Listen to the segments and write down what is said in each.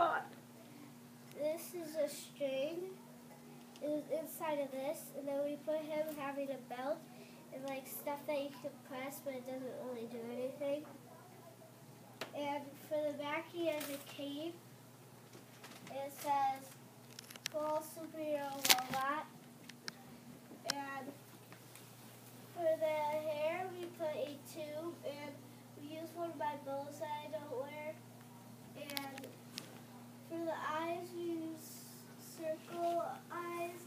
Robot. This is a string inside of this, and then we put him having a belt and like stuff that you can press, but it doesn't really do anything. And for the back, he has a cape. It says "Full Superhero Robot." And for the hair, we put a tube, and we use one of my bows that I don't wear. And for the eyes, we use circle eyes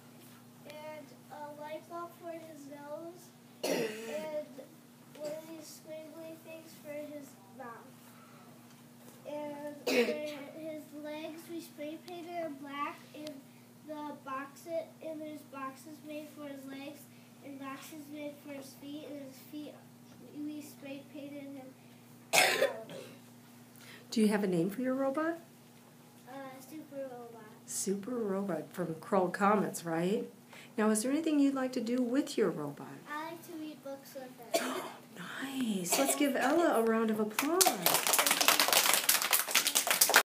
and a light bulb for his nose and one of these squiggly things for his mouth. And for his legs, we spray painted them black and the box it and there's boxes made for his legs and boxes made for his feet and his feet we spray painted him um, Do you have a name for your robot? uh, super robot. Super robot from Kroll Comics, right? Now, is there anything you'd like to do with your robot? I like to read books with it. Nice. Let's give Ella a round of applause.